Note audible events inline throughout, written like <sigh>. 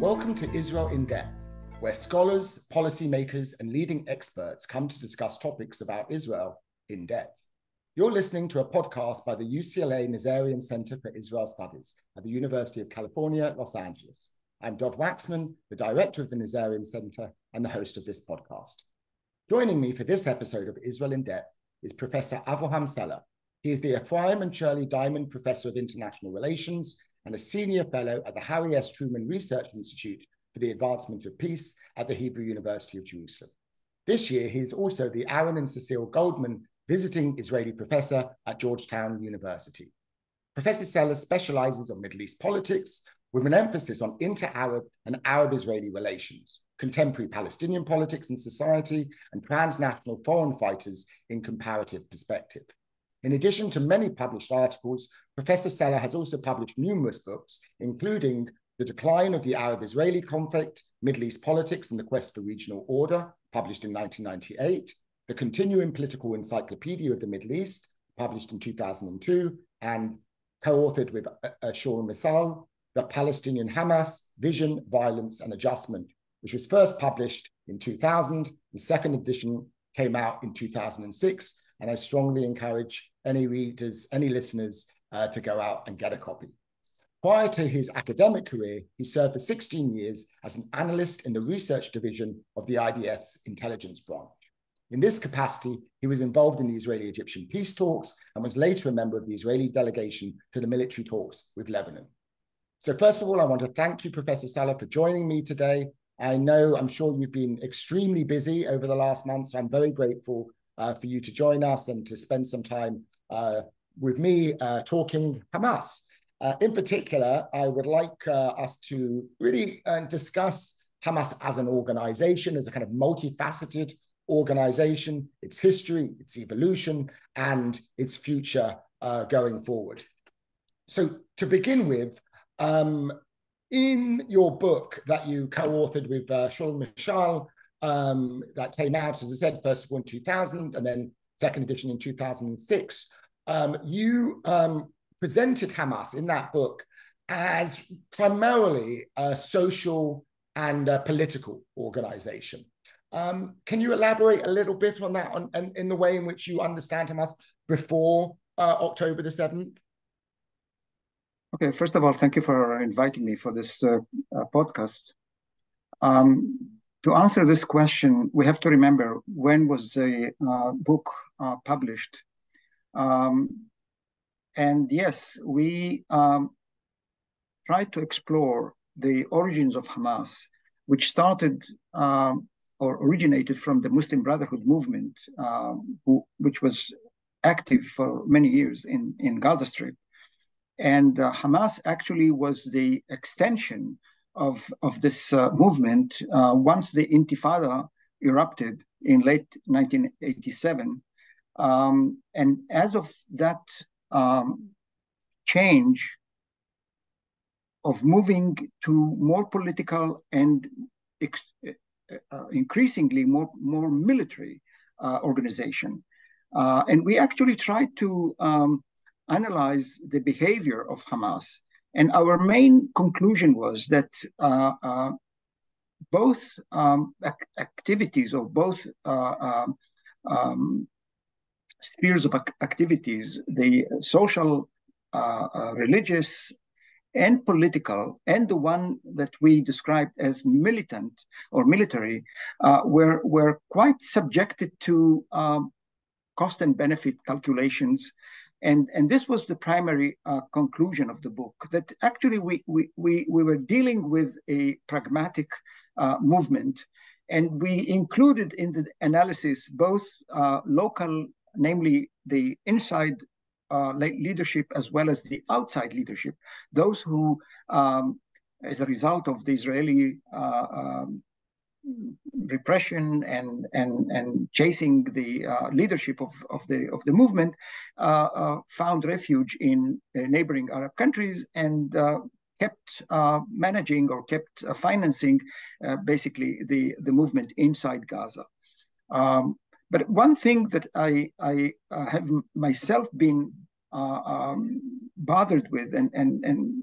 Welcome to Israel in Depth, where scholars, policymakers, and leading experts come to discuss topics about Israel in depth. You're listening to a podcast by the UCLA Nazarian Center for Israel Studies at the University of California, Los Angeles. I'm Dov Waxman, the director of the Nazarian Center and the host of this podcast. Joining me for this episode of Israel in Depth is Professor Avraham Sela. He is the Ephraim and Shirley Diamond Professor of International Relations and a senior fellow at the Harry S. Truman Research Institute for the Advancement of Peace at the Hebrew University of Jerusalem. This year, he is also the Aaron and Cecile Goldman Visiting Israeli Professor at Georgetown University. Professor Sellers specializes on Middle East politics with an emphasis on inter-Arab and Arab-Israeli relations, contemporary Palestinian politics and society, and transnational foreign fighters in comparative perspective. In addition to many published articles, Professor Sela has also published numerous books, including The Decline of the Arab-Israeli Conflict, Middle East Politics and the Quest for Regional Order, published in 1998, The Continuum Political Encyclopedia of the Middle East, published in 2002, and co-authored with uh, uh, Mishal, The Palestinian Hamas, Vision, Violence and Adjustment, which was first published in 2000. The second edition came out in 2006, and I strongly encourage any readers, any listeners uh, to go out and get a copy. Prior to his academic career, he served for 16 years as an analyst in the research division of the IDF's intelligence branch. In this capacity, he was involved in the Israeli Egyptian peace talks and was later a member of the Israeli delegation to the military talks with Lebanon. So, first of all, I want to thank you, Professor Sela, for joining me today. I know I'm sure you've been extremely busy over the last month, so I'm very grateful for you to join us and to spend some time uh, with me uh, talking Hamas. Uh, in particular, I would like uh, us to really uh, discuss Hamas as an organization, as a kind of multifaceted organization, its history, its evolution, and its future going forward. So, to begin with, um, in your book that you co-authored with uh, Shaul Mishal, um, that came out, as I said, first of all in 2000 and then second edition in 2006. Um, you um, presented Hamas in that book as primarily a social and a political organization. Um, can you elaborate a little bit on that on, and in the way in which you understand Hamas before uh, October the 7th? Okay, first of all, thank you for inviting me for this uh, uh, podcast. Um, to answer this question, we have to remember when was the uh, book uh, published. Um, and yes, we um, tried to explore the origins of Hamas, which started um, or originated from the Muslim Brotherhood movement, um, who, which was active for many years in, in Gaza Strip. And uh, Hamas actually was the extension of, of this uh, movement uh, once the Intifada erupted in late 1987. Um, and as of that um, change of moving to more political and ex- uh, increasingly more, more military uh, organization. Uh, and we actually tried to um, analyze the behavior of Hamas and our main conclusion was that uh, uh, both um, ac- activities or both uh, um, um, spheres of ac- activities, the social, uh, uh, religious, and political, and the one that we described as militant or military, uh, were, were quite subjected to um, cost and benefit calculations and and this was the primary uh, conclusion of the book that actually we we we, we were dealing with a pragmatic uh, movement. And we included in the analysis both uh, local namely the inside uh, leadership as well as the outside leadership. Those who um, as a result of the israeli uh, um, repression and and and chasing the uh, leadership of, of the of the movement uh, uh, found refuge in uh, neighboring Arab countries and uh, kept managing or kept financing basically the the movement inside Gaza. Um, but one thing that I I have myself been um, bothered with and and and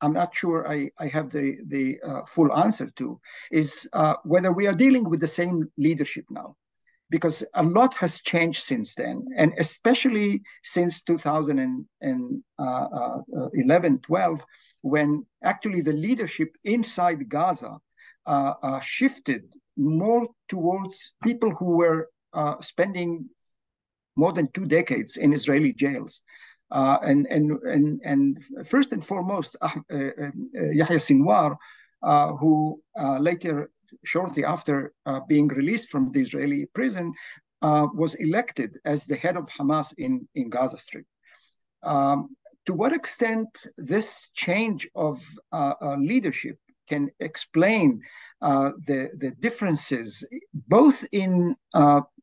I'm not sure I, I have the, the uh, full answer to is uh, whether we are dealing with the same leadership now. Because a lot has changed since then, and especially since 2011 uh, 12, when actually the leadership inside Gaza uh, uh, shifted more towards people who were uh, spending more than two decades in Israeli jails. Uh, and, and, and, and first and foremost, uh, uh, Yahya Sinwar, who later, shortly after being released from the Israeli prison, was elected as the head of Hamas in, in Gaza Strip. Um, to what extent this change of uh, uh, leadership can explain uh, the, the differences both in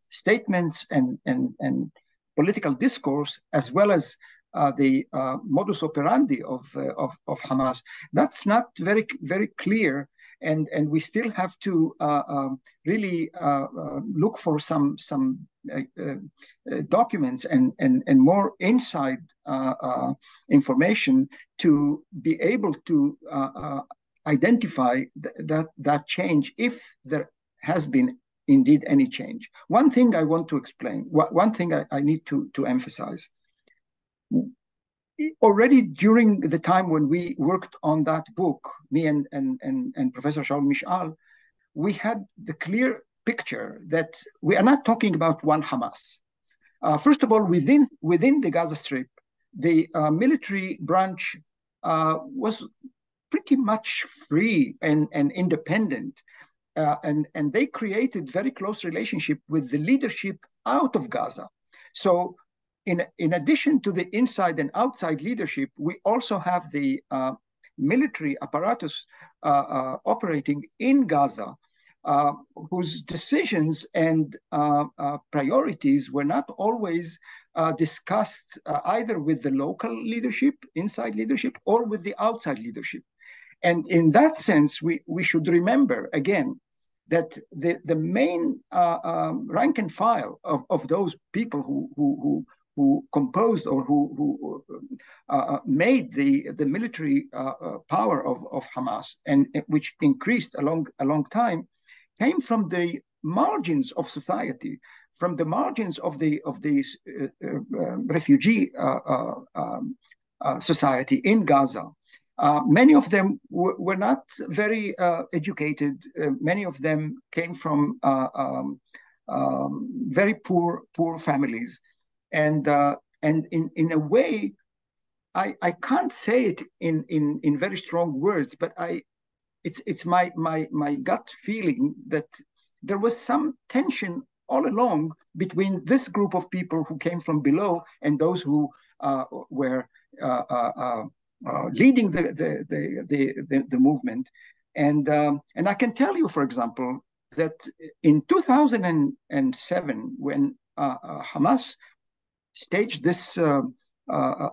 statements and, and, and political discourse as well as uh, the uh, modus operandi of, uh, of, of Hamas. That's not very very clear, and and we still have to uh, um, really uh, look for some some documents and and and more inside information to be able to identify th- that that change if there has been indeed any change. One thing I want to explain, one thing I, I need to, to emphasize. Already during the time when we worked on that book, me and, and, and, and Professor Shaul Mishal, we had the clear picture that we are not talking about one Hamas. Uh, first of all, within, within the Gaza Strip, the uh, military branch uh, was pretty much free and, and independent uh, and, and they created very close relationship with the leadership out of Gaza. So in, in addition to the inside and outside leadership, we also have the uh, military apparatus uh, uh operating in Gaza, uh, whose decisions and uh, priorities were not always discussed either with the local leadership, inside leadership, or with the outside leadership. And in that sense, we, we should remember again that the, the main uh, um, rank and file of, of those people who, who, who, who composed or who, who uh, uh made the, the military uh, uh, power of, of Hamas, and which increased along a long time, came from the margins of society, from the margins of the of the refugee um, society in Gaza. Uh, many of them were not very uh, educated. Uh, many of them came from um, um, very poor poor families, and uh, and in in a way, I I can't say it in in in very strong words, but I it's it's my my my gut feeling that there was some tension all along between this group of people who came from below and those who were uh, leading the the, the the, the, the, movement. And, um, and I can tell you, for example, that in 2007, when uh, uh, Hamas staged this uh, uh,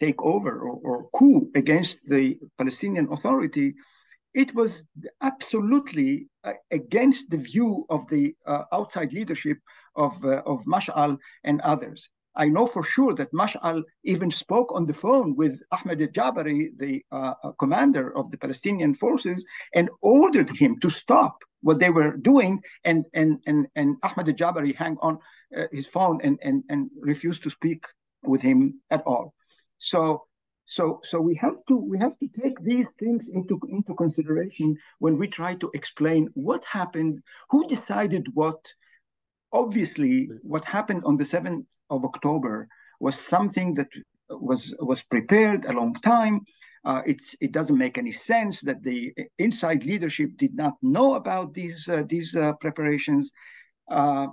takeover or, or coup against the Palestinian Authority, it was absolutely uh, against the view of the outside leadership of, of Mash'al and others. I know for sure that Mash'al even spoke on the phone with Ahmed Jabari, the uh, uh, commander of the Palestinian forces, and ordered him to stop what they were doing. And and and, and Ahmed Jabari hung on uh, his phone and, and and refused to speak with him at all. So so so we have to we have to take these things into into consideration when we try to explain what happened, who decided what, obviously what happened on the 7th of october was something that was was prepared a long time. Uh, it's it doesn't make any sense that the inside leadership did not know about these uh, these uh, preparations. Uh,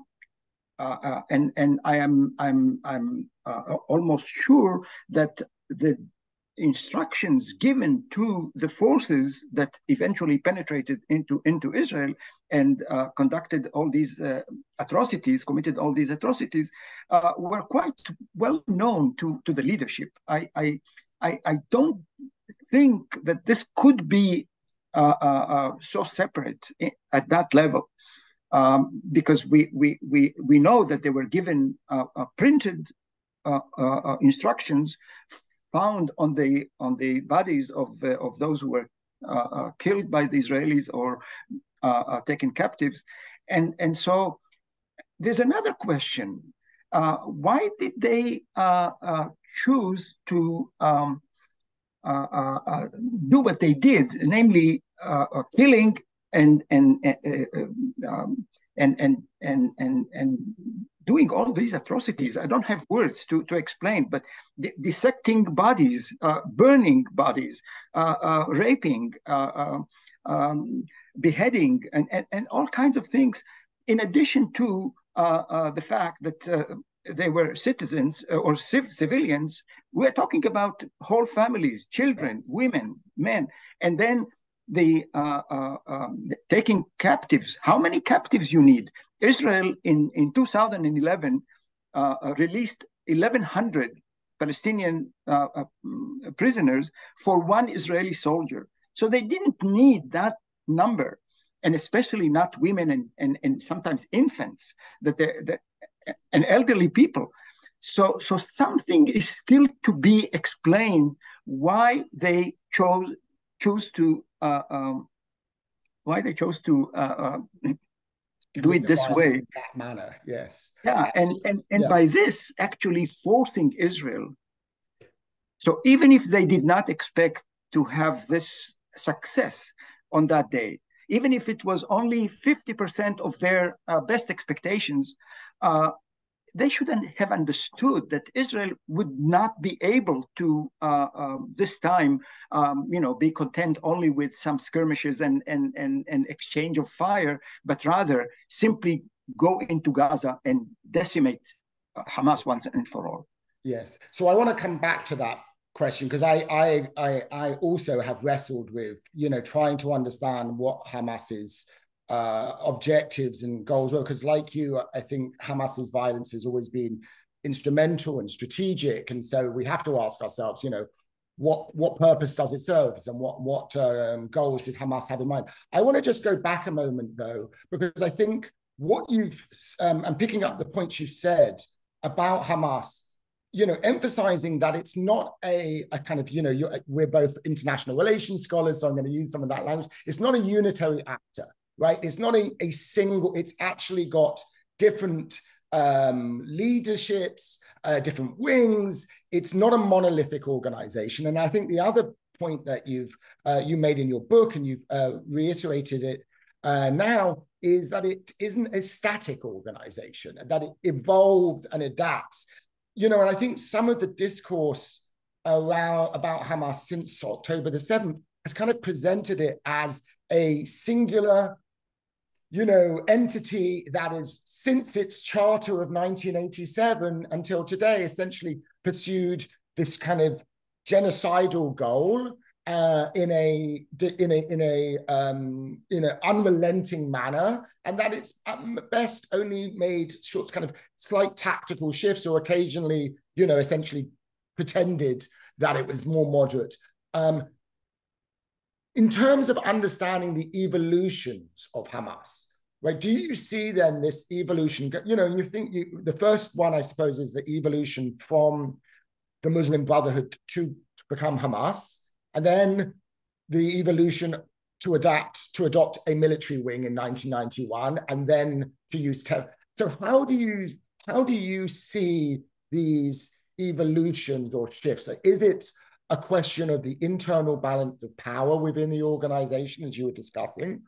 uh, uh, and and I am I'm I'm almost sure that the instructions given to the forces that eventually penetrated into, into Israel and uh, conducted all these uh, atrocities, committed all these atrocities, uh, were quite well known to, to the leadership. I, I, I, I don't think that this could be uh, uh, uh, so separate at that level. Um, because we, we, we, we know that they were given printed instructions found on the on the bodies of uh, of those who were uh, uh, killed by the Israelis or uh, uh, taken captives, and and so there's another question: why did they choose to um, do what they did, namely killing and and um, and and and and and doing all these atrocities. I don't have words to, to explain, but dissecting bodies, uh, burning bodies, uh, uh, raping, uh, uh, um, beheading, and, and, and all kinds of things, in addition to uh, the fact that they were citizens or civ- civilians. We're talking about whole families, children, women, men, and then the uh, uh, um, taking captives. How many captives you need? Israel in, in 2011 uh, uh released 1,100 Palestinian uh, uh, prisoners for one Israeli soldier. So they didn't need that number, and especially not women and, and, and sometimes infants that they and elderly people. So, so something is still to be explained why they chose choose to uh, um, why they chose to uh, uh, do it this way. That manner, yes. Yeah, and and and yeah. by this actually forcing Israel. So even if they did not expect to have this success on that day, even if it was only 50% of their uh, best expectations, uh, they shouldn't have understood that Israel would not be able to uh, uh, this time, um, you know, be content only with some skirmishes and, and and and exchange of fire, but rather simply go into Gaza and decimate uh, Hamas once and for all. Yes. So I want to come back to that question because I, I I I also have wrestled with you know trying to understand what Hamas is uh, objectives and goals were. Because, like you, I think Hamas's violence has always been instrumental and strategic, and so we have to ask ourselves, you know, what what purpose does it serve, and what what um, goals did Hamas have in mind? I want to just go back a moment though, because I think what you've um, and picking up the points you've said about Hamas you know, emphasizing that it's not a, a kind of, you know, we're both international relations scholars, so I'm going to use some of that language. It's not a unitary actor right? It's not a, a single, it's actually got different um, leaderships, uh, different wings. It's not a monolithic organization. And I think the other point that you've uh, you made in your book and you've uh, reiterated it uh, now is that it isn't a static organization, that it evolves and adapts. You know, and I think some of the discourse around about Hamas since October the 7th has kind of presented it as a singular you know, entity that is since its charter of 1987 until today essentially pursued this kind of genocidal goal uh, in a in a in a um, in an unrelenting manner, and that it's at best only made short kind of slight tactical shifts, or occasionally, you know, essentially pretended that it was more moderate. Um, in terms of understanding the evolutions of Hamas, right? Do you see then this evolution? You know, you think you, the first one, I suppose, is the evolution from the Muslim Brotherhood to, to become Hamas, and then the evolution to adapt to adopt a military wing in 1991, and then to use terror. So how do you how do you see these evolutions or shifts? Is it a question of the internal balance of power within the organization, as you were discussing?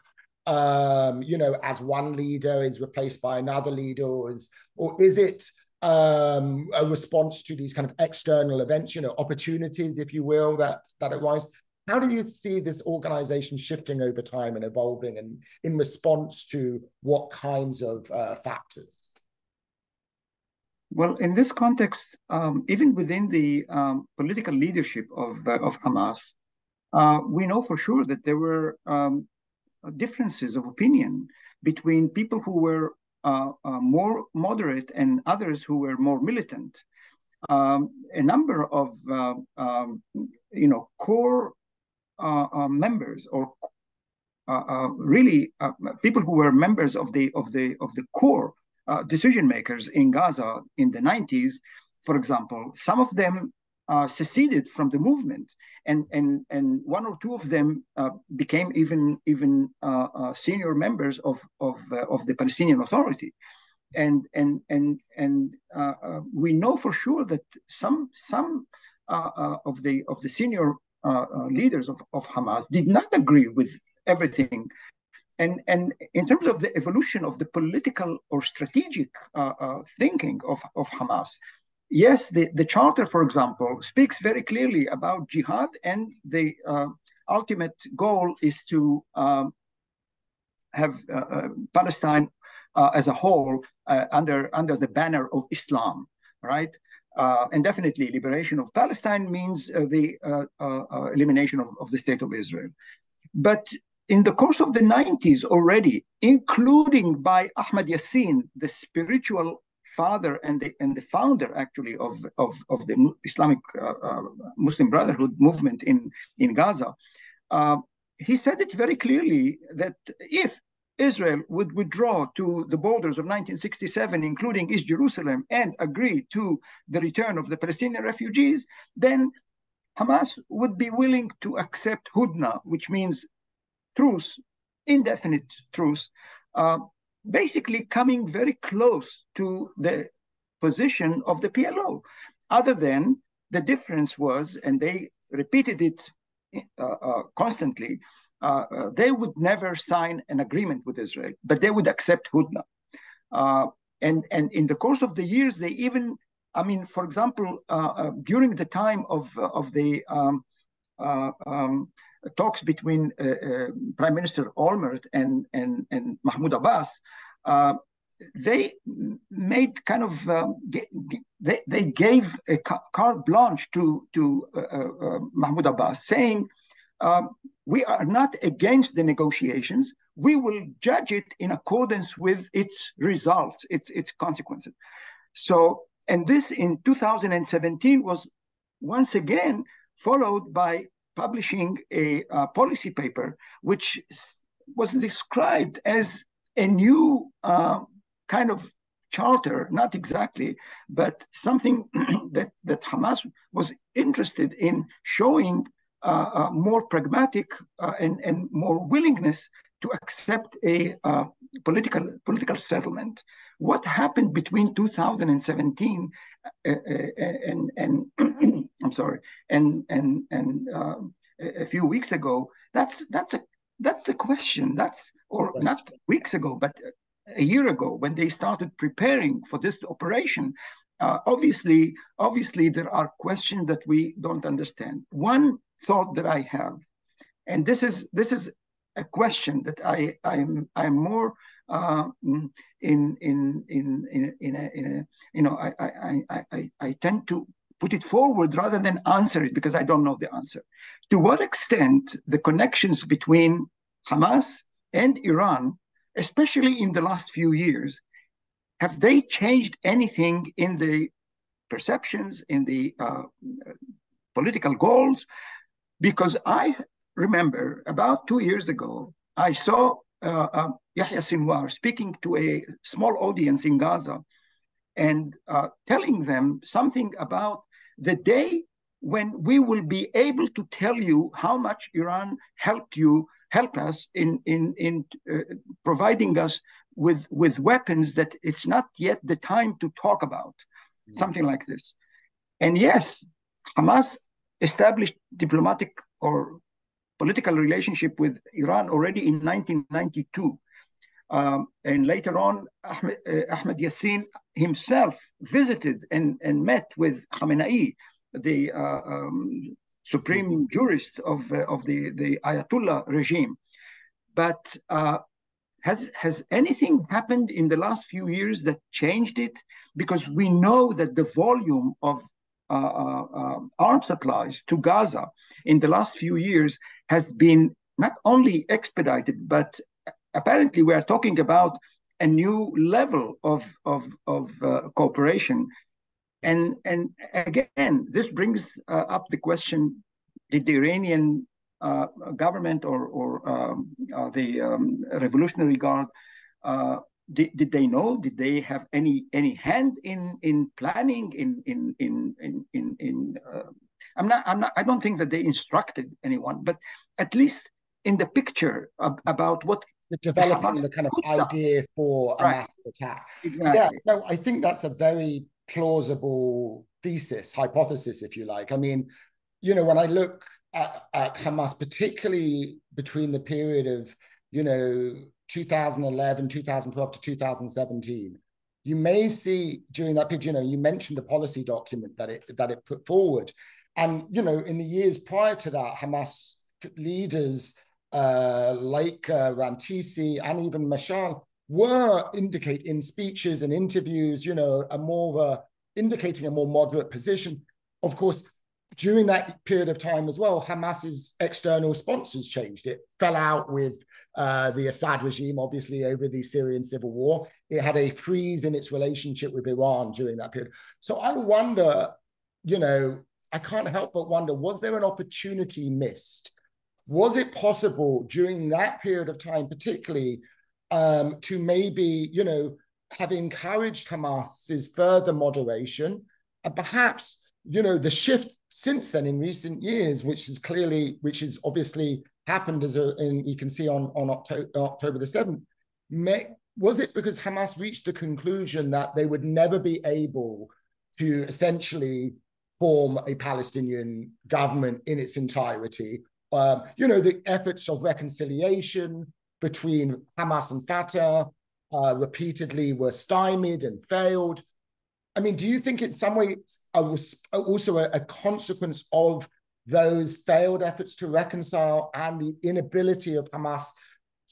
Um, you know, as one leader is replaced by another leader, or is, or is it um, a response to these kind of external events, you know, opportunities, if you will, that that arise? How do you see this organization shifting over time and evolving, and in response to what kinds of uh, factors? Well, in this context, um, even within the um, political leadership of uh, of Hamas, uh, we know for sure that there were um, differences of opinion between people who were uh, uh, more moderate and others who were more militant. Um, a number of uh, um, you know core uh, members or really people who were members of the of the of the core uh, decision makers in Gaza in the 90s, for example, some of them uh, seceded from the movement, and and and one or two of them uh, became even even uh, uh senior members of of uh, of the Palestinian Authority, and and and and we know for sure that some some of the of the senior leaders of, of Hamas did not agree with everything and, and in terms of the evolution of the political or strategic uh, uh, thinking of, of Hamas, yes, the, the charter, for example, speaks very clearly about jihad, and the uh, ultimate goal is to um, have uh, uh, Palestine uh, as a whole under, under the banner of Islam, right? and definitely, liberation of Palestine means the elimination of, of the state of Israel. But in the course of the 90s already, including by Ahmad Yassin, the spiritual father and the, and the founder actually of, of, of the Islamic uh, uh, Muslim Brotherhood movement in, in Gaza, uh, he said it very clearly that if Israel would withdraw to the borders of 1967, including East Jerusalem, and agree to the return of the Palestinian refugees, then Hamas would be willing to accept Hudna, which means truce, indefinite truce, uh, basically coming very close to the position of the PLO, other than the difference was, and they repeated it uh, uh, constantly, uh, uh, they would never sign an agreement with Israel, but they would accept Hudna. Uh, and, and in the course of the years, they even, I mean, for example, during the time of, of the um, um, talks between uh, uh, Prime Minister Olmert and, and, and Mahmoud Abbas, uh, they made kind of um, they, they gave a carte blanche to to uh, uh, Mahmoud Abbas, saying um, we are not against the negotiations. We will judge it in accordance with its results, its its consequences. So, and this in 2017 was once again followed by publishing a, a policy paper which was described as a new uh, kind of charter, not exactly, but something <clears throat> that, that Hamas was interested in showing uh, uh, more pragmatic uh, and, and more willingness to accept a uh, political political settlement. What happened between 2017 uh, and and <clears throat> I'm sorry, and and and uh, a few weeks ago. That's that's a that's the question. That's or not weeks ago, but a year ago when they started preparing for this operation. Uh, obviously, obviously there are questions that we don't understand. One thought that I have, and this is this is a question that I I'm I'm more uh, in in in in in a, in a you know I I I I tend to put it forward rather than answer it because I don't know the answer. To what extent the connections between Hamas and Iran, especially in the last few years, have they changed anything in the perceptions, in the uh, political goals? Because I remember about two years ago, I saw uh, uh, Yahya Sinwar speaking to a small audience in Gaza and uh, telling them something about the day when we will be able to tell you how much Iran helped you, help us in in in uh, providing us with with weapons that it's not yet the time to talk about, mm-hmm. something like this. And yes, Hamas established diplomatic or political relationship with Iran already in 1992. Um, and later on, Ahmed, uh, Ahmed Yassin himself visited and, and met with Khamenei, the uh, um, supreme jurist of, uh, of the, the Ayatollah regime. But uh, has, has anything happened in the last few years that changed it? Because we know that the volume of uh, uh, uh, arms supplies to Gaza in the last few years has been not only expedited, but apparently we are talking about a new level of of, of uh, cooperation and and again this brings uh, up the question did the iranian uh, government or or um, uh, the um, revolutionary guard uh, did, did they know? Did they have any any hand in in planning in in in in in, in uh, I'm not I'm not I don't think that they instructed anyone, but at least in the picture of, about what the developing the kind of idea for a right. massive attack. Exactly. Yeah, no, I think that's a very plausible thesis, hypothesis, if you like. I mean, you know, when I look at, at Hamas, particularly between the period of, you know, 2011, 2012 to 2017, you may see during that period, you know, you mentioned the policy document that it that it put forward. And, you know, in the years prior to that, Hamas leaders uh, like uh, Rantisi and even Mashal were indicate in speeches and interviews, you know, a more of a indicating a more moderate position. Of course, during that period of time as well, Hamas's external sponsors changed. It fell out with uh, the Assad regime, obviously, over the Syrian civil war. It had a freeze in its relationship with Iran during that period. So I wonder, you know, I can't help but wonder was there an opportunity missed? Was it possible during that period of time, particularly, um, to maybe, you know, have encouraged Hamas's further moderation? And perhaps you know the shift since then in recent years which is clearly which is obviously happened as a and you can see on on october, october the 7th may, was it because hamas reached the conclusion that they would never be able to essentially form a palestinian government in its entirety um, you know the efforts of reconciliation between hamas and fatah uh, repeatedly were stymied and failed. I mean, do you think in some ways was also a, a consequence of those failed efforts to reconcile and the inability of Hamas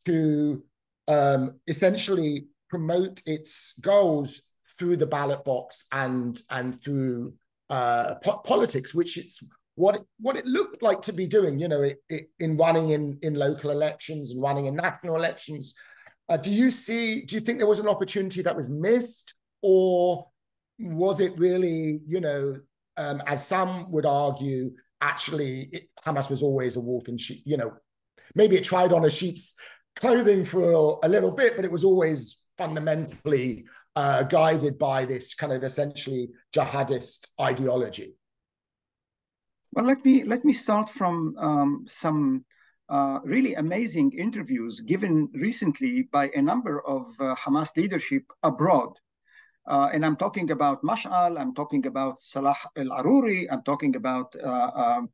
to um, essentially promote its goals through the ballot box and and through uh, po- politics, which it's what it, what it looked like to be doing. You know, it, it, in running in in local elections and running in national elections. Uh, do you see? Do you think there was an opportunity that was missed, or was it really, you know, um, as some would argue, actually it, Hamas was always a wolf in sheep, you know, maybe it tried on a sheep's clothing for a little bit, but it was always fundamentally uh, guided by this kind of essentially jihadist ideology. Well, let me let me start from um, some uh, really amazing interviews given recently by a number of uh, Hamas leadership abroad uh, and I'm talking about Mash'al, I'm talking about Salah al Aruri, I'm talking about uh, um,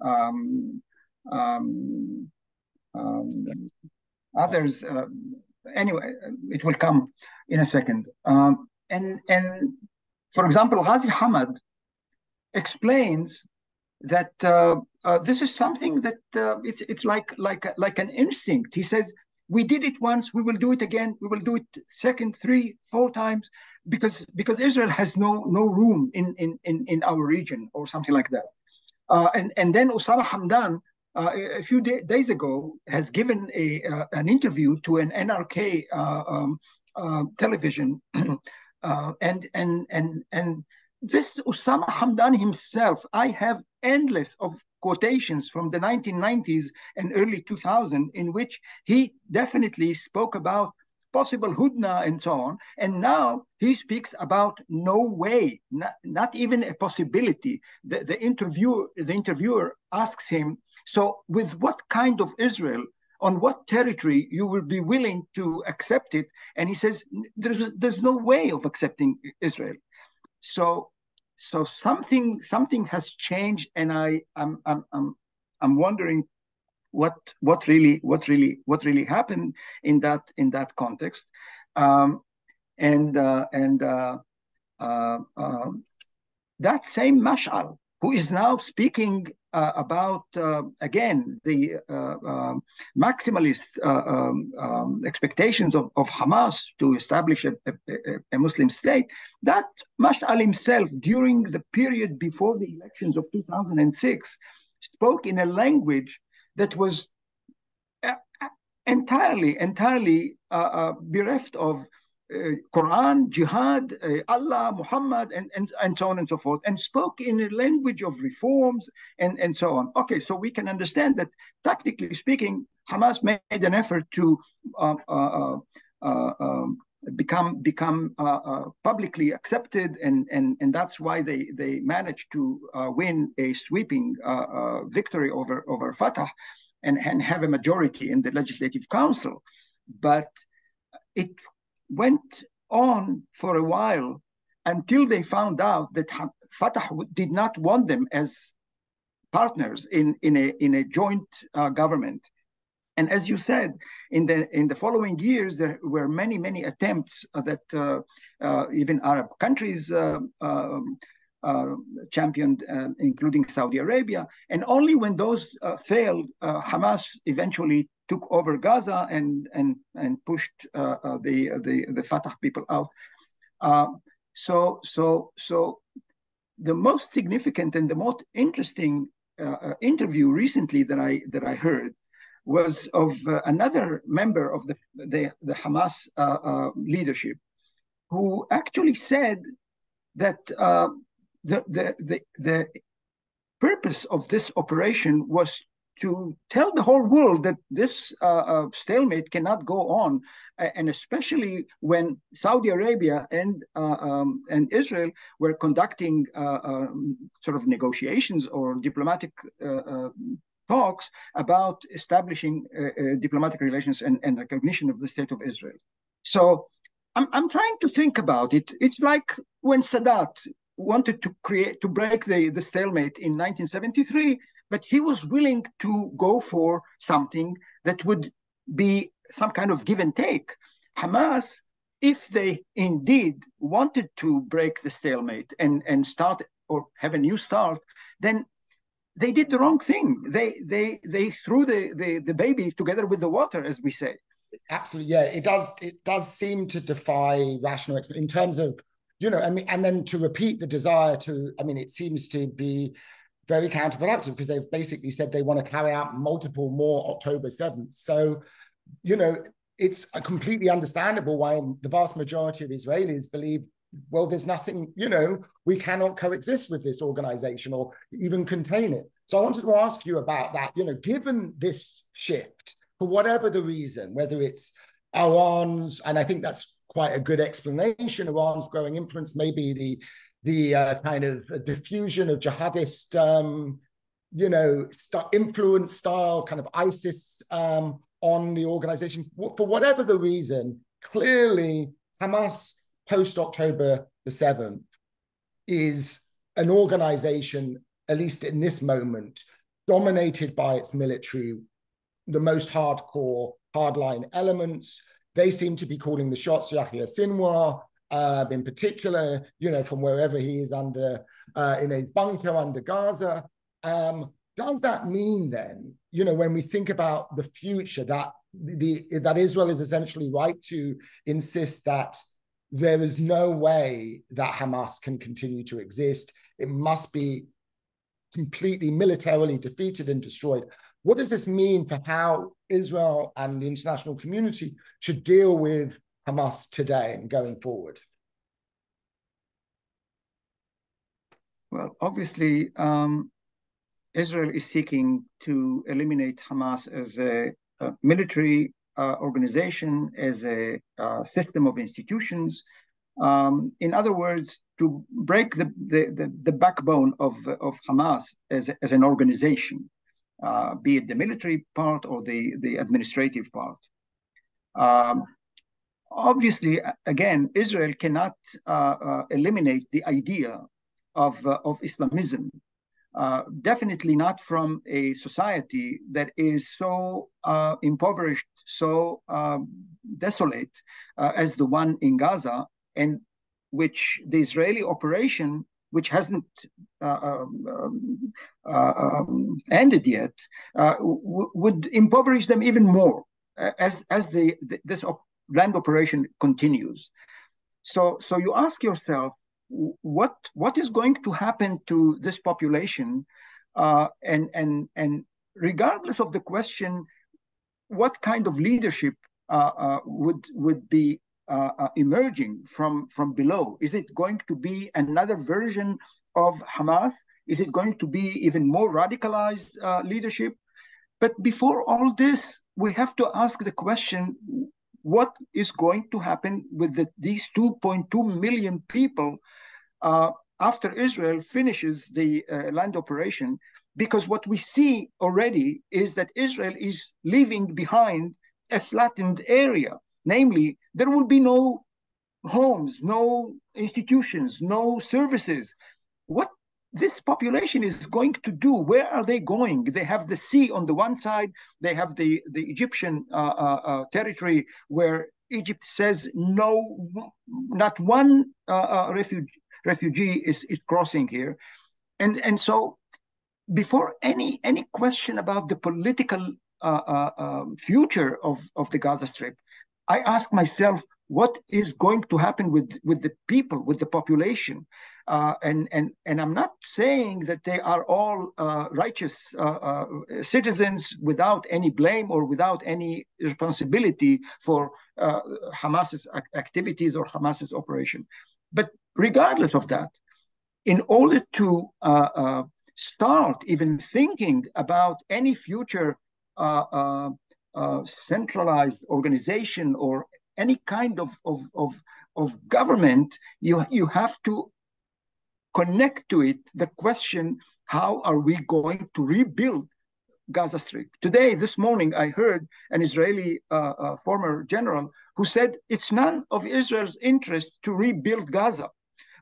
um, um, um others. Uh, anyway, it will come in a second. Um, and, and for example, Ghazi Hamad explains that uh, uh, this is something that uh, it's, it's like, like, like an instinct. He says, we did it once, we will do it again, we will do it second, three, four times because because Israel has no no room in in in, in our region or something like that. Uh, and and then Osama Hamdan uh, a few day, days ago has given a uh, an interview to an NRK um, television, <clears throat> and and and and this Osama Hamdan himself, I have endless of quotations from the 1990s and early 2000 in which he definitely spoke about possible hudna and so on. And now he speaks about no way, not, not even a possibility. The, the interviewer, the interviewer asks him, so with what kind of Israel, on what territory you will be willing to accept it? And he says, there's, there's no way of accepting Israel. So, so something, something has changed. And I, I'm, I'm, I'm, I'm wondering what what really what really what really happened in that in that context um, and uh, and uh, uh, um, that same mashal who is now speaking uh, about uh, again the uh, um, maximalist um, um, expectations of, of Hamas to establish a, a, a, Muslim state, that Mashal himself, during the period before the elections of 2006, spoke in a language that was uh, uh, entirely, entirely uh, uh, bereft of uh, Quran, Jihad, uh, Allah, Muhammad, and, and, and so on and so forth, and spoke in a language of reforms and, and so on. Okay, so we can understand that tactically speaking, Hamas made an effort to um, um become become uh, uh, publicly accepted, and and and that's why they they managed to uh, win a sweeping uh, uh, victory over over Fatah, and and have a majority in the legislative council, but it went on for a while until they found out that Fatah did not want them as partners in in a in a joint uh, government. And as you said, in the in the following years, there were many many attempts that uh, uh, even Arab countries uh, um, championed, uh, including Saudi Arabia. And only when those uh, failed, Hamas eventually took over Gaza and and and pushed the the the Fatah people out. so so so the most significant and the most interesting interview recently that I that I heard was of uh, another member of the, the, the Hamas uh, uh, leadership who actually said that uh, the, the, the, the purpose of this operation was to tell the whole world that this uh, uh, stalemate cannot go on, and especially when Saudi Arabia and uh, um, and Israel were conducting um, sort of negotiations or diplomatic talks about establishing uh, uh, diplomatic relations and, and, recognition of the state of Israel. So I'm, I'm trying to think about it. It's like when Sadat wanted to create to break the, the stalemate in 1973, but he was willing to go for something that would be some kind of give and take. Hamas, if they indeed wanted to break the stalemate and, and start or have a new start, then they did the wrong thing. They they they threw the, the the baby together with the water, as we say. Absolutely, yeah. It does it does seem to defy rational in terms of you know, I mean, and then to repeat the desire to, I mean, it seems to be very counterproductive because they've basically said they want to carry out multiple more October 7th. So, you know, it's completely understandable why the vast majority of Israelis believe well, there's nothing, you know, we cannot coexist with this organization or even contain it. So I wanted to ask you about that. You know, given this shift, for whatever the reason, whether it's Iran's, and I think that's quite a good explanation, of Iran's growing influence, maybe the the uh, kind of diffusion of jihadist, um, you know, st- influence style, kind of ISIS um, on the organization. For whatever the reason, clearly Hamas post October the 7th is an organization, at least in this moment, dominated by its military, the most hardcore, hardline elements. They seem to be calling the shots. Yahya Sinwar, uh, in particular, you know, from wherever he is under uh, in a bunker under Gaza. Um, does that mean then, you know, when we think about the future, that the that Israel is essentially right to insist that there is no way that Hamas can continue to exist. It must be completely militarily defeated and destroyed. What does this mean for how Israel and the international community should deal with Hamas today and going forward? Well, obviously, um, Israel is seeking to eliminate Hamas as a, a military uh, organization, as a uh, system of institutions. Um, in other words, to break the, the, the, the, backbone of, of Hamas as, as an organization, uh, be it the military part or the, the administrative part. Um, obviously, again, Israel cannot uh, uh, eliminate the idea of, uh, of Islamism uh, definitely not from a society that is so impoverished, so uh, desolate as the one in Gaza, and which the Israeli operation, which hasn't uh, um, um, um, ended yet, w- would impoverish them even more as as the, the this op- land operation continues. So, so you ask yourself, what what is going to happen to this population uh, and and and regardless of the question what kind of leadership uh, uh, would would be uh, uh, emerging from from below is it going to be another version of hamas is it going to be even more radicalized uh, leadership but before all this we have to ask the question what is going to happen with the, these 2.2 million people uh, after Israel finishes the uh, land operation. Because what we see already is that Israel is leaving behind a flattened area. Namely, there will be no homes, no institutions, no services. What this population is going to do? Where are they going? They have the sea on the one side, they have the, the Egyptian uh, uh, uh territory where Egypt says no, not one uh, uh refugee, refugee is, is crossing here. And, and so before any, any question about the political uh, um, future of, of the Gaza Strip, I ask myself, what is going to happen with, with the people, with the population? Uh, and and and I'm not saying that they are all uh, righteous uh, uh citizens without any blame or without any responsibility for uh, Hamas's activities or Hamas's operation. But regardless of that, in order to uh, start even thinking about any future centralized organization or any kind of, of, of, of government, you, you have to connect to it the question how are we going to rebuild Gaza Strip? Today, this morning, I heard an Israeli uh, uh, former general who said it's none of Israel's interest to rebuild Gaza.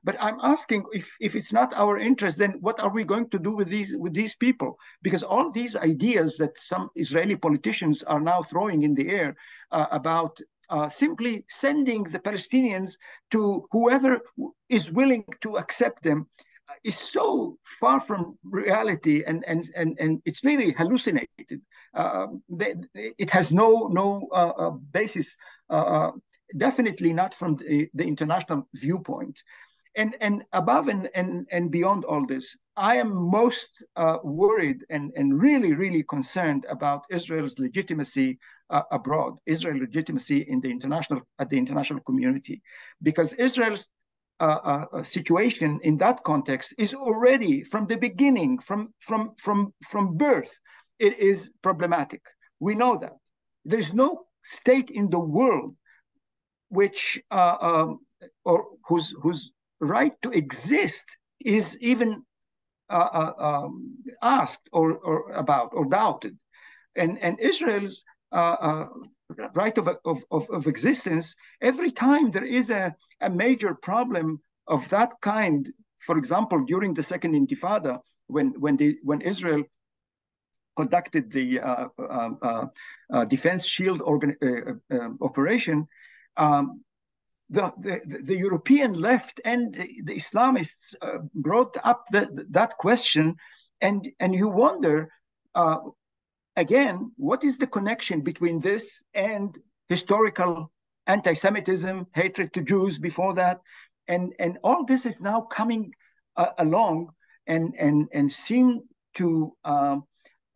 But I'm asking if, if it's not our interest, then what are we going to do with these with these people? Because all these ideas that some Israeli politicians are now throwing in the air uh, about uh, simply sending the Palestinians to whoever is willing to accept them uh, is so far from reality and and and, and it's really hallucinated. Uh, they, it has no no uh, uh basis. Uh, definitely not from the, the, international viewpoint. And and above and and, and beyond all this, I am most worried and and really really concerned about Israel's legitimacy uh, abroad, Israel legitimacy in the international at the international community, because Israel's uh, uh, uh, situation in that context is already from the beginning, from from from from birth, it is problematic. We know that there's no state in the world which uh, um, or whose whose right to exist is even uh, um, asked or, or about or doubted, and and Israel's uh, uh, right of, of, of, existence, every time there is a, a major problem of that kind, for example, during the Second Intifada, when when the when Israel conducted the uh, uh, uh, uh defense shield organ, operation, um, the, the, the European left and the, Islamists brought up the, that question, and and you wonder again, what is the connection between this and historical anti-Semitism, hatred to Jews before that, and and all this is now coming uh, along and and and seem to uh,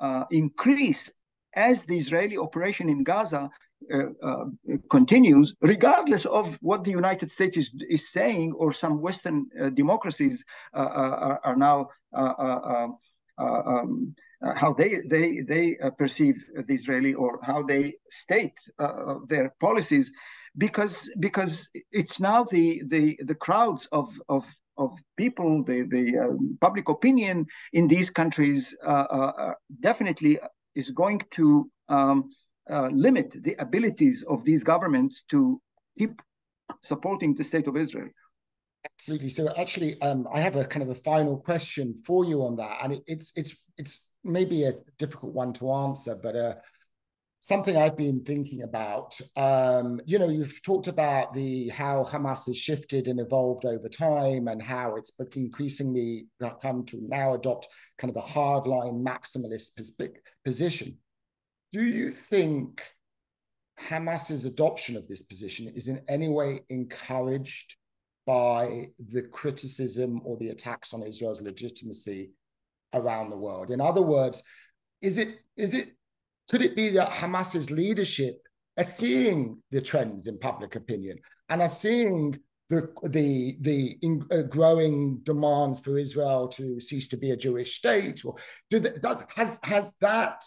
uh, increase as the Israeli operation in Gaza uh, uh, continues, regardless of what the United States is, is saying or some Western uh, democracies are, are, now um, uh, how they they they uh, perceive the Israeli or how they state uh, their policies, because because it's now the the the crowds of of of people, the the um, public opinion in these countries uh, uh, definitely is going to um, limit the abilities of these governments to keep supporting the state of Israel. Absolutely. So actually, um, I have a kind of a final question for you on that, and it, it's it's it's maybe a difficult one to answer, but uh, something I've been thinking about. Um, you know, you've talked about the how Hamas has shifted and evolved over time, and how it's increasingly come to now adopt kind of a hardline maximalist position. Do you think Hamas's adoption of this position is in any way encouraged by the criticism or the attacks on Israel's legitimacy around the world. In other words, is it is it could it be that Hamas's leadership are seeing the trends in public opinion and are seeing the the the in, uh, growing demands for Israel to cease to be a Jewish state, or do that has has that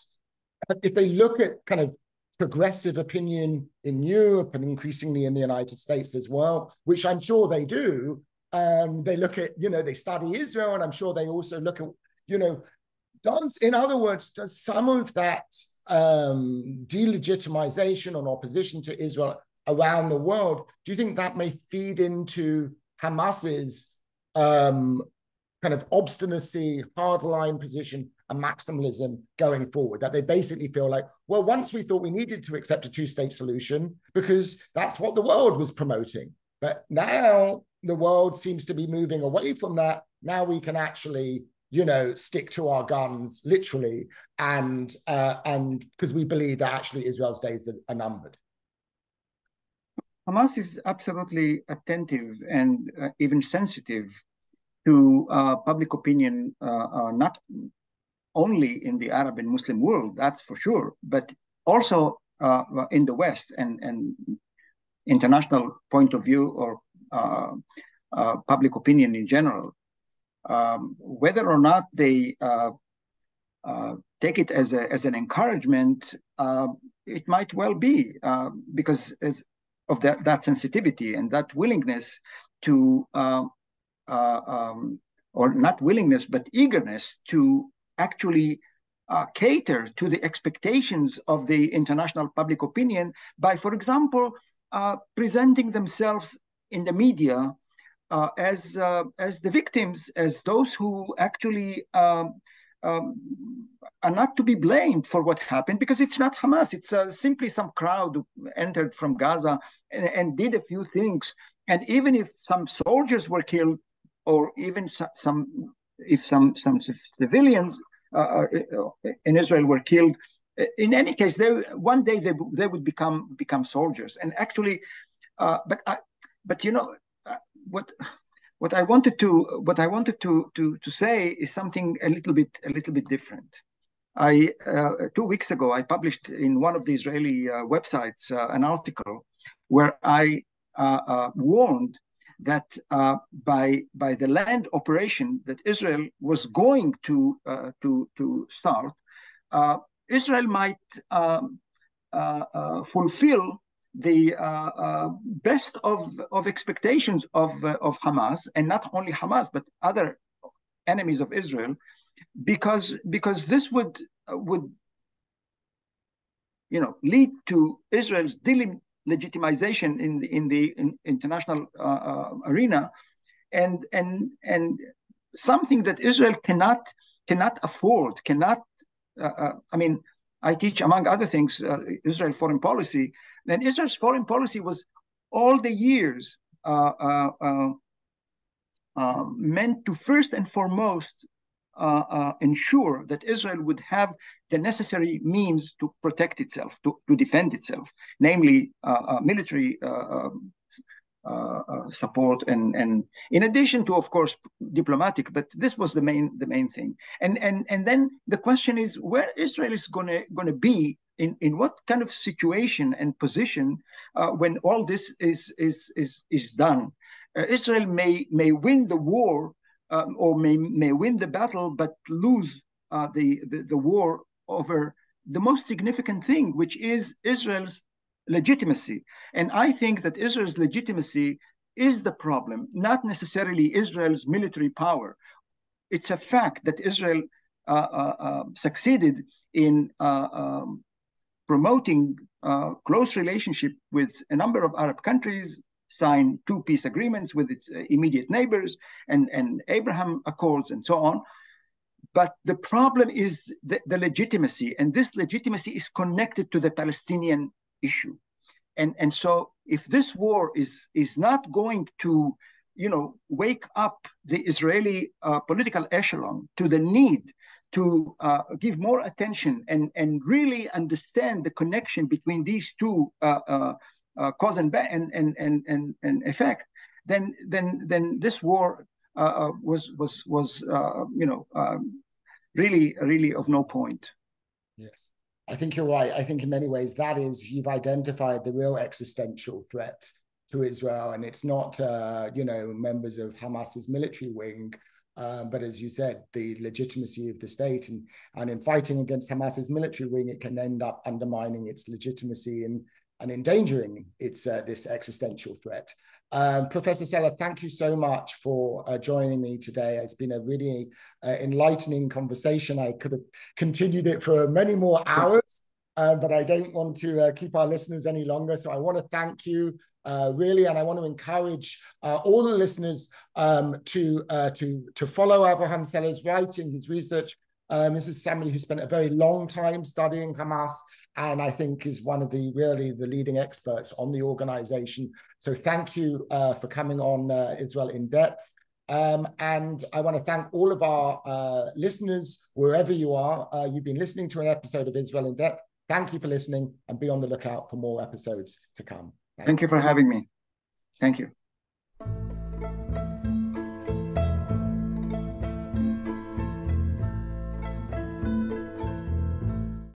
if they look at kind of progressive opinion in Europe and increasingly in the United States as well, which I'm sure they do. Um, they look at, you know, they study Israel, and I'm sure they also look at, you know, does, in other words, does some of that um, delegitimization or opposition to Israel around the world, do you think that may feed into Hamas's um, kind of obstinacy, hardline position, and maximalism going forward? That they basically feel like, well, once we thought we needed to accept a two state solution because that's what the world was promoting. But now the world seems to be moving away from that. Now we can actually you know, stick to our guns literally, and uh, and because we believe that actually Israel's days are, numbered. Hamas is absolutely attentive and uh, even sensitive to uh, public opinion, uh, uh, not only in the Arab and Muslim world, that's for sure, but also uh, in the West and, and international point of view or public opinion in general um, whether or not they uh, uh, take it as, a, as an encouragement, uh, it might well be uh, because of that, that sensitivity and that willingness to, uh, uh, um, or not willingness, but eagerness to actually cater to the expectations of the international public opinion by, for example, presenting themselves in the media uh, as uh, as the victims, as those who actually um, um, are not to be blamed for what happened because it's not Hamas. It's uh, simply some crowd who entered from Gaza and, and, did a few things. And even if some soldiers were killed, or even some, if some some civilians uh, uh, in Israel were killed, in any case, they, one day they they would become become soldiers. And actually, uh, but but you know, what what I wanted to what I wanted to to to say is something a little bit a little bit different. I uh, two weeks ago I published in one of the Israeli uh, websites uh, an article where I uh, uh, warned that uh, by by the land operation that Israel was going to to to start, Israel might um, fulfill the uh, uh, best of, of expectations of, uh, of Hamas, and not only Hamas, but other enemies of Israel, because, because this would, would you know, lead to Israel's delegitimization in the, in the in international uh, uh, arena, and, and, and something that Israel cannot, cannot afford, cannot, uh, I mean, I teach, among other things, Israel foreign policy, then Israel's foreign policy was all the years uh, uh, uh, meant to first and foremost uh, uh, ensure that Israel would have the necessary means to protect itself, to, to defend itself, namely uh, military um, support, and and in addition to, of course, diplomatic. But this was the main the main thing. And and and then the question is where Israel is going to going to be in, in what kind of situation and position uh, when all this is is is is done uh, israel may may win the war um, or may may win the battle but lose uh, the, the the war over the most significant thing which is israel's legitimacy. And i think that israel's legitimacy is the problem not necessarily israel's military power. It's a fact that israel uh, uh, uh, succeeded in uh, um, promoting uh, close relationship with a number of Arab countries, signed two peace agreements with its uh, immediate neighbors and, and Abraham Accords and so on. But the problem is the, the legitimacy, and this legitimacy is connected to the Palestinian issue. And, and so if this war is, is not going to you know, wake up the Israeli uh, political echelon to the need to uh, give more attention and, and really understand the connection between these two uh, uh, uh cause and, and, and, and, and, effect, then, then, then this war uh, uh, was, was, was you know, um, really, really of no point. Yes. I think you're right. I think in many ways that is you've identified the real existential threat to Israel, and it's not uh, you know members of Hamas's military wing Um, but as you said, the legitimacy of the state and, and in fighting against Hamas's military wing, it can end up undermining its legitimacy and, and endangering its uh, this existential threat. Um, Professor Sela, thank you so much for uh, joining me today. It's been a really uh, enlightening conversation. I could have continued it for many more hours, uh, but I don't want to uh, keep our listeners any longer. So I want to thank you uh, really, and I want to encourage uh, all the listeners um, to to to follow Avraham Sela's writing, his research. Um, this is somebody who spent a very long time studying Hamas and I think is one of the really the leading experts on the organization. So thank you uh, for coming on uh, Israel in depth. Um, and I want to thank all of our uh, listeners, wherever you are. Uh, you've been listening to an episode of Israel in Depth. Thank you for listening and be on the lookout for more episodes to come. Thank, thank you for having me. Thank you.